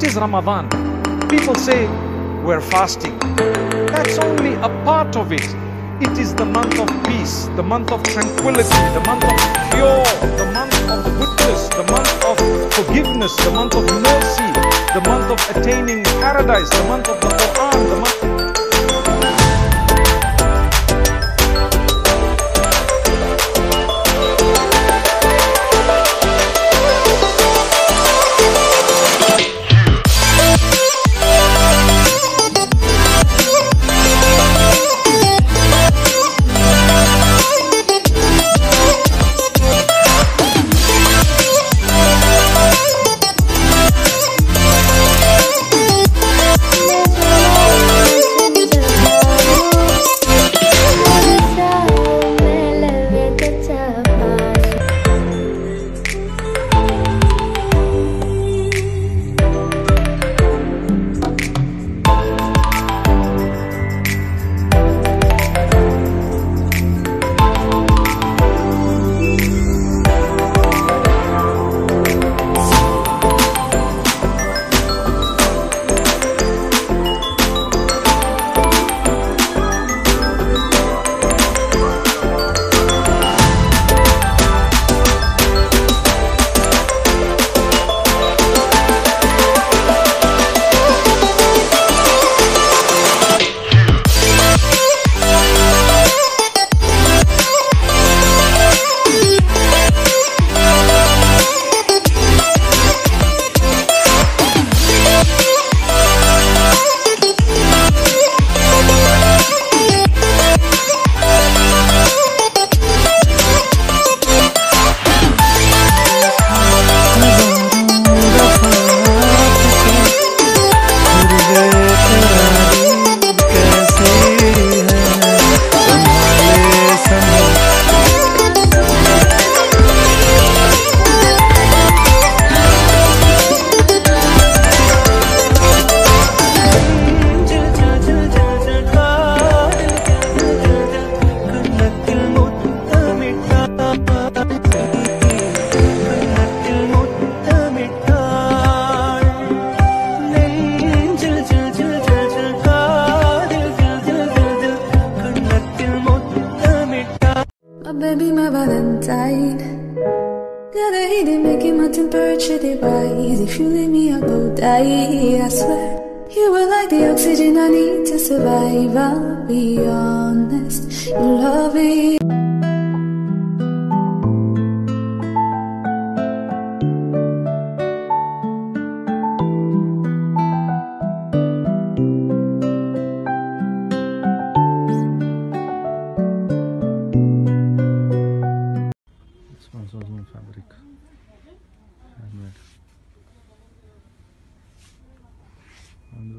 What is Ramadan? People say we're fasting. That's only a part of it. It is the month of peace, the month of tranquility, the month of cure, the month of goodness, the month of forgiveness, the month of mercy, the month of attaining paradise, the month of the Quran, the month. Baby, my valentine. Got a heat and making my temperature rise. If you leave me, I'll go die. I swear. You were like the oxygen I need to survive. I'll be honest. You love me.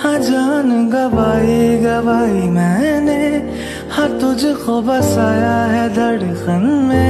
हाँ जान गवाई गवाई मैंने। हाँ तुझको बसाया है धड़कन में।